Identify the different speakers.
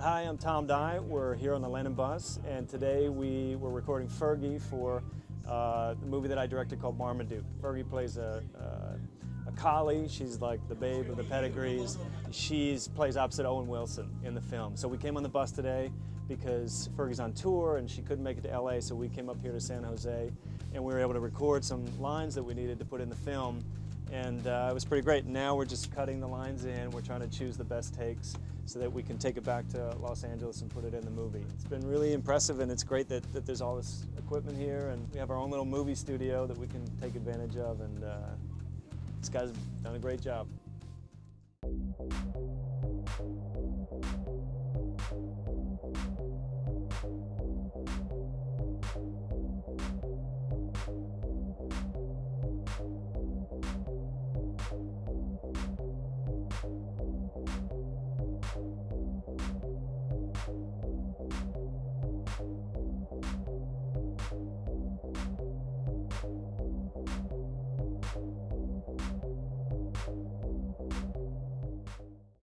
Speaker 1: Hi, I'm Tom Dey. We're here on the Lennon Bus, and today we were recording Fergie for uh, the movie that I directed called Marmaduke. Fergie plays a, a, a collie. She's like the babe of the pedigrees. She plays opposite Owen Wilson in the film. So we came on the bus today because Fergie's on tour and she couldn't make it to LA, so we came up here to San Jose, and we were able to record some lines that we needed to put in the film and uh, it was pretty great. Now we're just cutting the lines in. We're trying to choose the best takes so that we can take it back to Los Angeles and put it in the movie. It's been really impressive and it's great that, that there's all this equipment here and we have our own little movie studio that we can take advantage of and uh, this guy's done a great job.